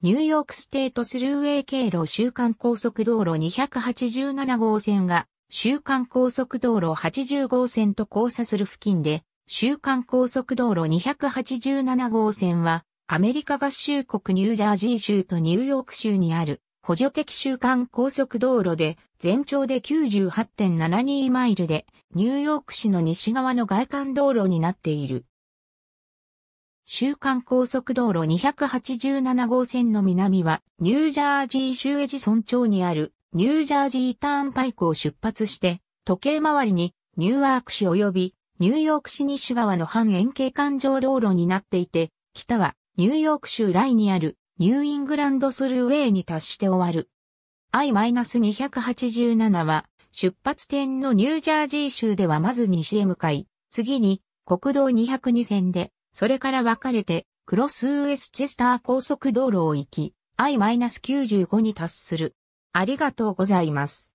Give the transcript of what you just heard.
ニューヨークステートスルーウェイ経路週間高速道路287号線が週間高速道路80号線と交差する付近で、週間高速道路287号線はアメリカ合衆国ニュージャージー州とニューヨーク州にある補助的週間高速道路で全長で98.72マイルでニューヨーク市の西側の外環道路になっている。週間高速道路287号線の南はニュージャージー州エジソン町にあるニュージャージーターンパイクを出発して時計回りにニューアーク市及びニューヨーク市西側の半円形環状道路になっていて、北はニューヨーク州来にあるニューイングランドスルーウェイに達して終わる。I-287 は出発点のニュージャージー州ではまず西へ向かい、次に国道202線で、それから別れてクロスウエスチェスター高速道路を行き、I-95 に達する。ありがとうございます。